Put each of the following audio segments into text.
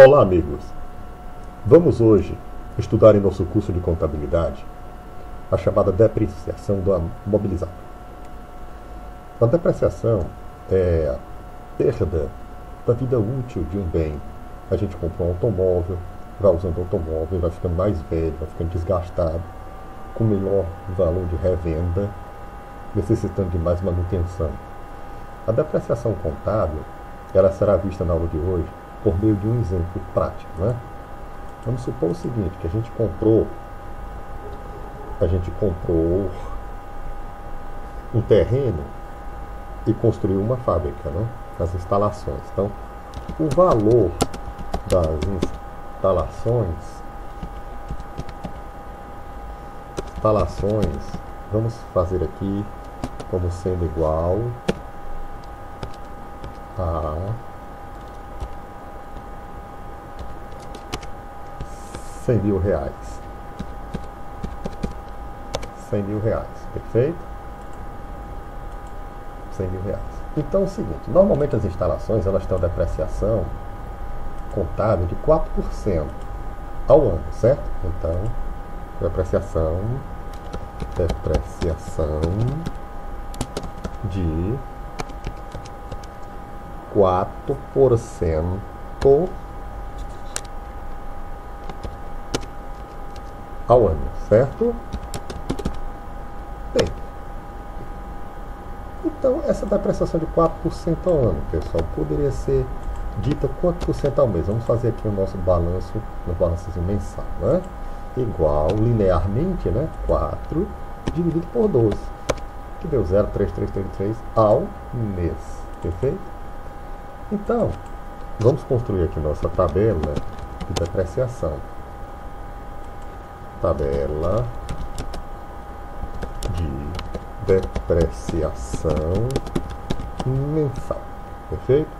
Olá, amigos! Vamos hoje estudar em nosso curso de contabilidade a chamada depreciação do mobilizado. A depreciação é a perda da vida útil de um bem. A gente compra um automóvel, vai usando o automóvel, vai ficando mais velho, vai ficando desgastado, com menor valor de revenda, necessitando de mais manutenção. A depreciação contábil ela será vista na aula de hoje por meio de um exemplo prático. Né? Vamos supor o seguinte, que a gente comprou, a gente comprou um terreno e construiu uma fábrica, né? as instalações. Então, o valor das instalações, instalações, vamos fazer aqui como sendo igual a 100 mil reais. 100 mil reais, perfeito? 100 mil reais. Então é o seguinte, normalmente as instalações elas têm uma depreciação contábil de 4% ao ano, certo? Então, depreciação, depreciação de 4% ao ano, certo? Bem, então essa depreciação de 4% ao ano, pessoal, poderia ser dita quanto por cento ao mês? Vamos fazer aqui o nosso balanço, no balanço mensal, né? Igual, linearmente, né? 4 dividido por 12, que deu 0,3333 ao mês, perfeito? Então, vamos construir aqui nossa tabela de depreciação tabela de depreciação mensal. Perfeito?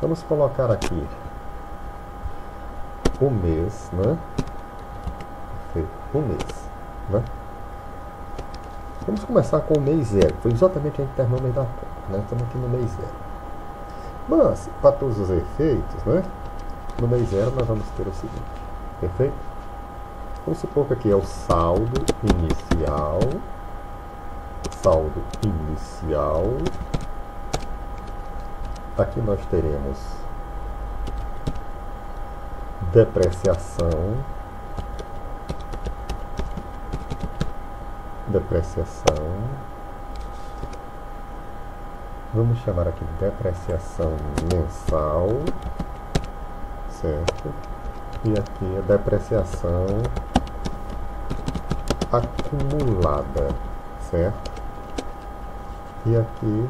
Vamos colocar aqui o mês, né? Perfeito. O mês, né? Vamos começar com o mês zero. Foi exatamente a gente terminou da conta, né? Estamos aqui no mês zero. Mas, para todos os efeitos, né? No mês zero nós vamos ter o seguinte. Perfeito? Vamos supor que aqui é o saldo inicial, saldo inicial. Aqui nós teremos depreciação, depreciação. Vamos chamar aqui de depreciação mensal, certo? E aqui a depreciação acumulada, certo? E aqui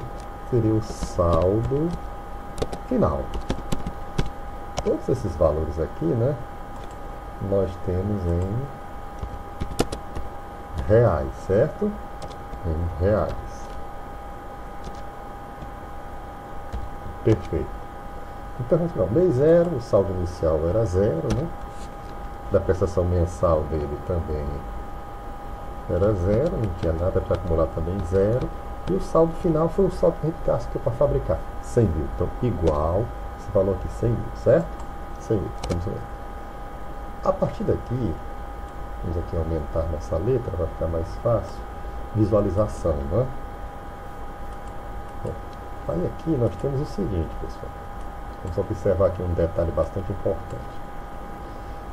seria o saldo final. Todos esses valores aqui, né? Nós temos em reais, certo? Em reais. Perfeito. Então, não, mês zero, o saldo inicial era zero, né? Da prestação mensal dele também era zero, não tinha nada para acumular também zero. E o saldo final foi o saldo que a para fabricar, 100 mil. Então, igual esse valor aqui, 100 mil, certo? 100 mil, vamos ver. A partir daqui, vamos aqui aumentar nossa letra, vai ficar mais fácil. Visualização, né? Bom, aí aqui nós temos o seguinte, pessoal. Vamos observar aqui um detalhe bastante importante.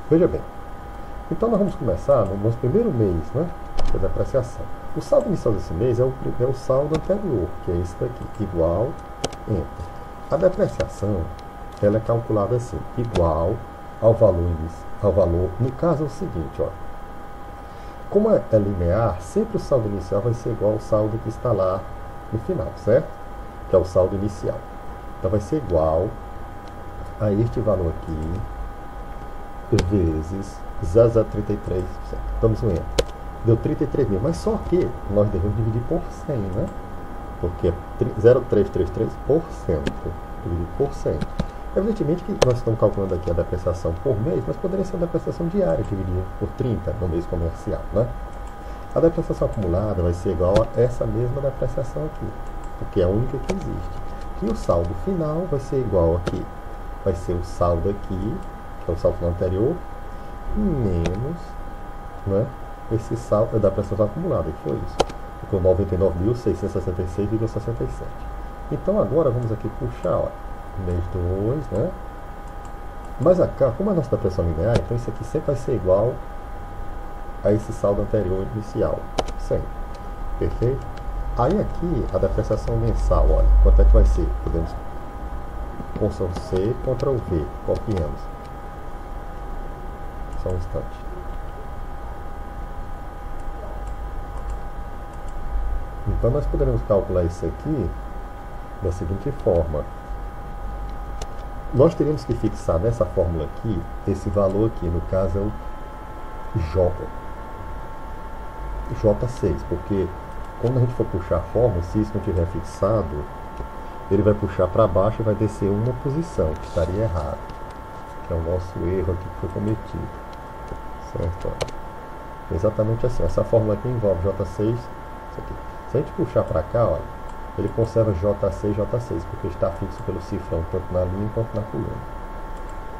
Veja bem, então nós vamos começar no nosso primeiro mês, né? Que é a depreciação. O saldo inicial desse mês é o, é o saldo anterior, que é esse daqui, igual, enter. A depreciação, ela é calculada assim, igual ao valor, ao valor, no caso é o seguinte, ó. Como é, é linear, sempre o saldo inicial vai ser igual ao saldo que está lá no final, certo? Que é o saldo inicial. Então vai ser igual a este valor aqui vezes 0,33%. Damos um enter. Deu 33 mil, mas só que nós devemos dividir por 100, né? Porque é 0,333%. Dividir por 100. Evidentemente que nós estamos calculando aqui a depreciação por mês, mas poderia ser a depreciação diária dividida por 30 no mês comercial, né? A depreciação acumulada vai ser igual a essa mesma depreciação aqui, porque é a única que existe. E o saldo final vai ser igual aqui vai ser o saldo aqui que é o saldo anterior, menos né, esse saldo da prestação acumulada, que foi isso. Ficou 99.666,67. Então agora vamos aqui puxar, ó, mês 2, né? Mas cá, como a nossa depressão linear, então isso aqui sempre vai ser igual a esse saldo anterior inicial. Sempre. Perfeito? Aí aqui, a depreciação mensal, olha, quanto é que vai ser? Podemos Ctrl C, Ctrl V, copiamos. Só um instante. Então nós poderemos calcular isso aqui da seguinte forma. Nós teríamos que fixar nessa fórmula aqui, esse valor aqui, no caso é o J. J6, porque quando a gente for puxar a fórmula, se isso não tiver fixado, ele vai puxar para baixo e vai descer uma posição, que estaria errado. Que é o nosso erro aqui que foi cometido. Certo? Exatamente assim. Essa fórmula aqui envolve J6, isso aqui. Se a gente puxar para cá, olha, ele conserva J6 e J6, porque está fixo pelo cifrão, tanto na linha quanto na coluna.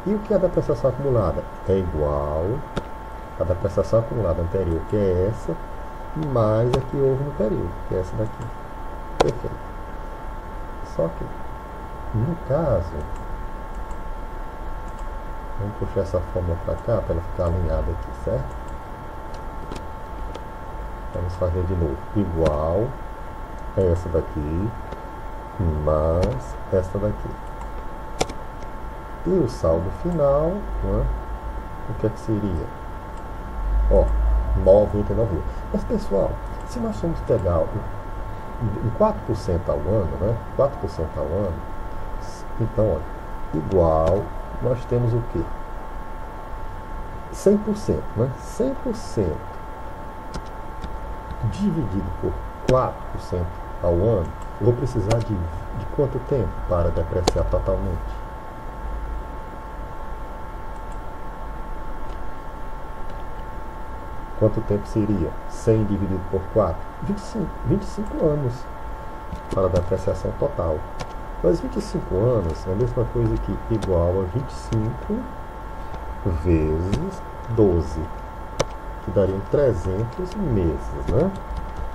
E o que é a depreciação acumulada? É igual a depreciação acumulada anterior, que é essa, mais a que houve no período, que é essa daqui. Perfeito. Só que, no caso, vamos puxar essa fórmula para cá, para ela ficar alinhada aqui, certo? Vamos fazer de novo. Igual essa daqui mais esta daqui. E o saldo final, né, o que é que seria? Ó, 99 mil. Mas pessoal, se nós formos pegar em 4% ao ano, né? 4% ao ano, então, olha, igual, nós temos o quê? 100%, né? 100% dividido por 4% ao ano, eu vou precisar de, de quanto tempo para depreciar totalmente? Quanto tempo seria 100 dividido por 4? 25, 25 anos para depreciação total. Mas 25 anos é a mesma coisa que igual a 25 vezes 12, que dariam 300 meses, né?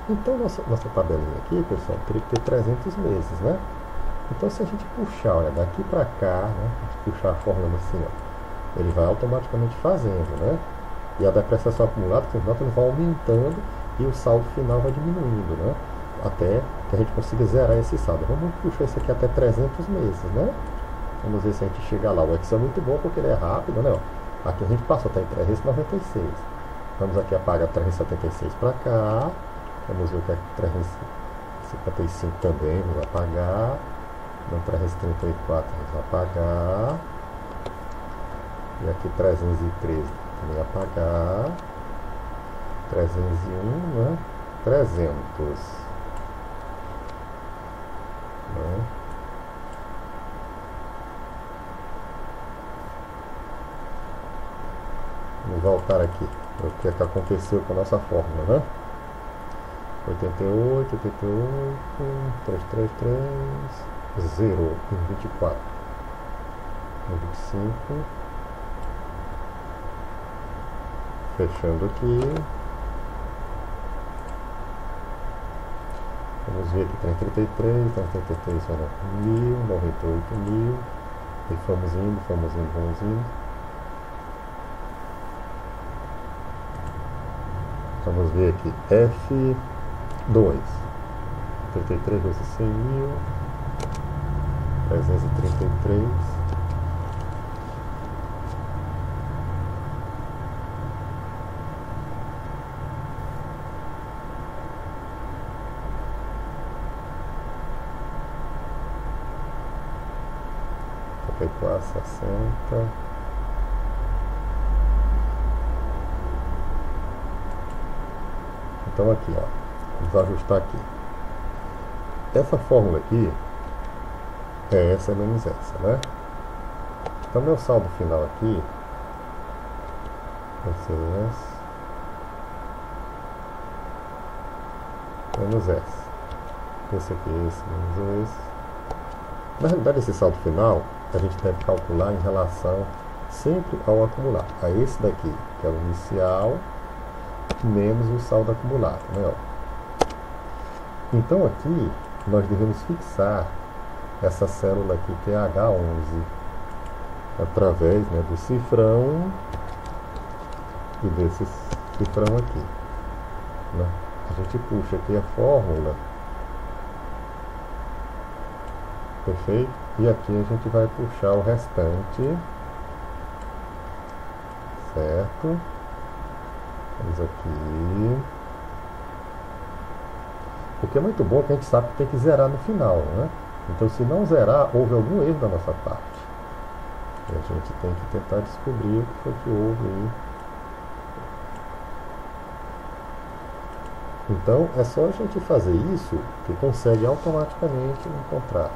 Então, nossa, nossa tabelinha aqui, pessoal, teria que ter 300 meses, né? Então, se a gente puxar, olha, daqui para cá, né? A puxar a fórmula assim, ó, ele vai automaticamente fazendo, né? E a depreciação acumulada, que nota, vai aumentando e o saldo final vai diminuindo, né? Até que a gente consiga zerar esse saldo. Vamos puxar isso aqui até 300 meses, né? Vamos ver se a gente chega lá. O Excel é muito bom porque ele é rápido, né? Aqui a gente passou até em 396. Vamos aqui apagar 376 para cá. Vamos ver o que é 355 também, vamos apagar. Não, 334 vamos apagar. E aqui 313 também apagar. 301, né? 300. Né? Vamos voltar aqui. O que é que aconteceu com a nossa fórmula, né? 88, 88, 333, 0 em 24, em 25, fechando aqui, vamos ver aqui 333, 333 vai dar 1000, 98 mil, e fomos indo, fomos indo, vamos indo. Vamos ver aqui. F2. 33 vezes cem mil. 333. Foi sessenta Então aqui, ó. Vamos ajustar aqui. Essa fórmula aqui é essa menos essa, né? Então, meu saldo final aqui vai ser esse menos esse. Esse aqui, esse menos esse. Na realidade, esse saldo final a gente deve calcular em relação sempre ao acumular. A esse daqui, que é o inicial, menos o saldo acumulado. Né? Então aqui nós devemos fixar essa célula aqui que é H11 através né, do cifrão e desse cifrão aqui. Né? A gente puxa aqui a fórmula. Perfeito? E aqui a gente vai puxar o restante. Certo? Vamos aqui. Porque é muito bom que a gente sabe que tem que zerar no final, né? Então se não zerar, houve algum erro da nossa parte. E a gente tem que tentar descobrir o que foi que houve aí. Então é só a gente fazer isso que consegue automaticamente encontrar.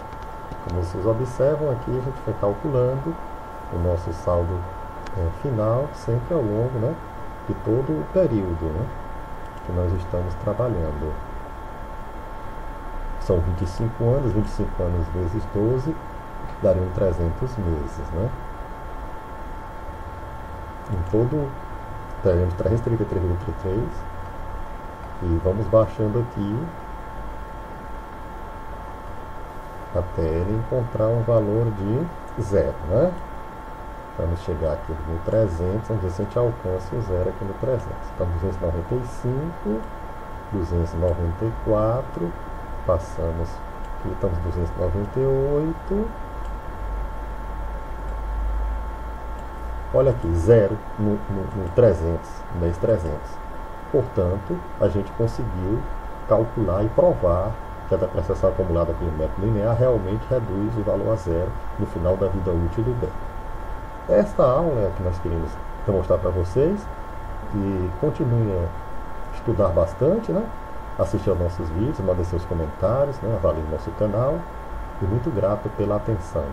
Como vocês observam aqui, a gente vai calculando o nosso saldo é, final sempre ao longo né, de todo o período né, que nós estamos trabalhando. São 25 anos, 25 anos vezes 12 dariam 300 meses. Né? Em todo, teremos 333,33 e vamos baixando aqui até ele encontrar um valor de zero, né? Vamos chegar aqui no 300, vamos ver se a gente alcança o zero aqui no 300. Então, 295, 294, passamos aqui, estamos 298. Olha aqui, zero no, no, no 300, mês 300. Portanto, a gente conseguiu calcular e provar que a depreciação acumulada pelo método linear realmente reduz o valor a zero no final da vida útil do bem. Esta aula é que nós queremos mostrar para vocês e continue a estudar bastante, né? assistir aos nossos vídeos, mandem seus comentários, né? avalie nosso canal e muito grato pela atenção.